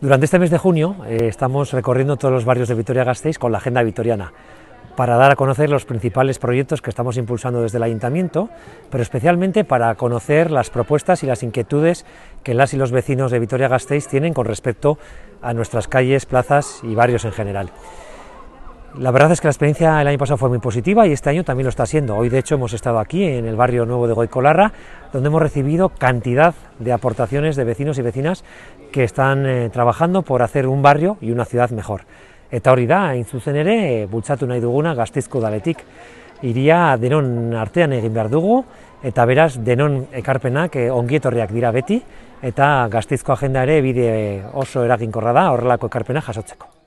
Durante este mes de junio eh, estamos recorriendo todos los barrios de Vitoria-Gasteiz con la agenda vitoriana para dar a conocer los principales proyectos que estamos impulsando desde el Ayuntamiento, pero especialmente para conocer las propuestas y las inquietudes que las y los vecinos de Vitoria-Gasteiz tienen con respecto a nuestras calles, plazas y barrios en general. La verdad es que la experiencia el año pasado fue muy positiva y este año también lo está siendo. Hoy, de hecho, hemos estado aquí en el barrio nuevo de Goicolarra, donde hemos recibido cantidad de aportaciones de vecinos y vecinas que están eh, trabajando por hacer un barrio y una ciudad mejor. Eta hori da, hain zuzen ere, bultzatu nahi duguna gaztizko daletik. Iria denon artean egin behar dugu, eta beraz denon ekarpenak eh, ongietorriak dira beti, eta gaztizko agenda ere bide oso eraginkorra da horrelako ekarpena jasotzeko.